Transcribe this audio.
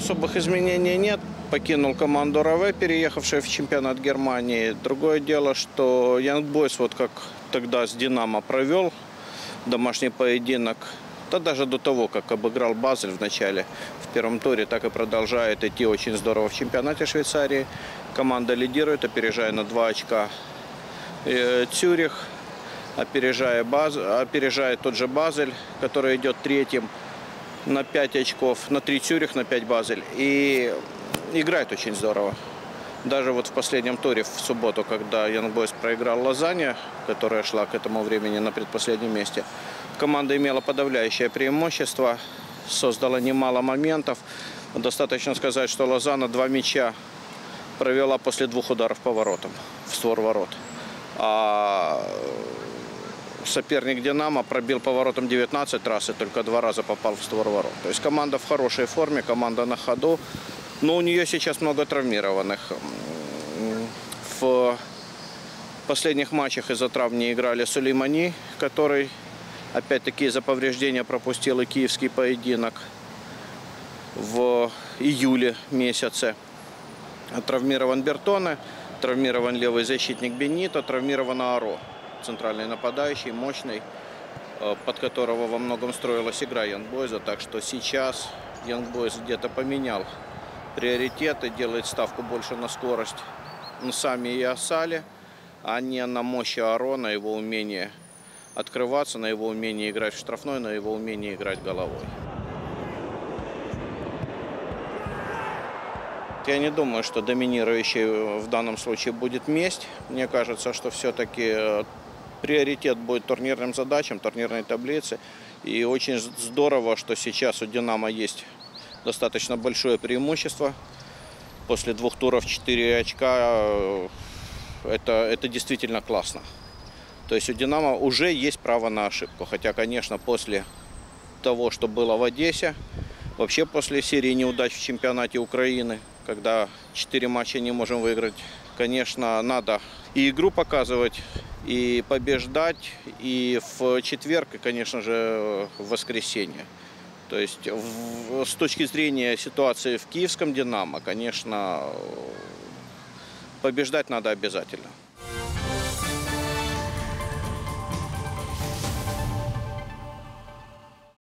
особых изменений нет. Покинул команду РВ, переехавшая в чемпионат Германии. Другое дело, что Янг Бойс, вот как тогда с Динамо провел домашний поединок, да даже до того, как обыграл Базель в начале, в первом туре, так и продолжает идти очень здорово в чемпионате Швейцарии. Команда лидирует, опережая на 2 очка э, Цюрих, опережая, Баз... опережает тот же Базель, который идет третьим на 5 очков, на 3 Цюрих, на 5 Базель. И играет очень здорово. Даже вот в последнем туре, в субботу, когда Янбойс проиграл Лозанне, которая шла к этому времени на предпоследнем месте, команда имела подавляющее преимущество, создала немало моментов. Достаточно сказать, что Лозанна два мяча провела после двух ударов по воротам, в створ ворот. А соперник «Динамо» пробил по воротам 19 раз и только два раза попал в створ ворот. То есть команда в хорошей форме, команда на ходу. Но у нее сейчас много травмированных. В последних матчах из-за травм не играли Сулеймани, который опять-таки из-за повреждения пропустил и киевский поединок в июле месяце. Травмирован Бертоне, травмирован левый защитник Бенито, травмирован Аро центральный нападающий, мощный, э, под которого во многом строилась игра Янгбойза. Так что сейчас Янгбойз где-то поменял приоритеты, делает ставку больше на скорость Нсами и Асали, а не на мощи Арона, его умение открываться, на его умение играть в штрафной, на его умение играть головой. Я не думаю, что доминирующей в данном случае будет месть. Мне кажется, что все-таки э, приоритет будет турнирным задачам, турнирной таблице. И очень здорово, что сейчас у «Динамо» есть достаточно большое преимущество. После двух туров 4 очка это, это действительно классно. То есть у «Динамо» уже есть право на ошибку. Хотя, конечно, после того, что было в Одессе, вообще после серии неудач в чемпионате Украины, когда 4 матча не можем выиграть, конечно, надо и игру показывать, и побеждать, и в четверг, и, конечно же, в воскресенье. То есть в, с точки зрения ситуации в киевском «Динамо», конечно, побеждать надо обязательно.